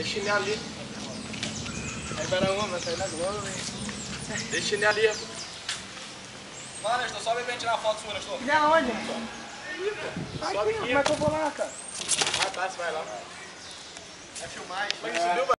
Deixa ele ali. Aí vai dar uma, vai sair na Globo, hein? Deixa ele ali. Vai, Nestor, sobe pra gente tirar uma foto sua, Nestor. E aonde, Nestor? Sobe Aqui, como é que eu vou lá, cara? Vai, tá, você vai lá. É vai filmar, hein? Mas subiu